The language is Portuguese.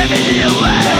Meu you away